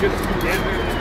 Сейчас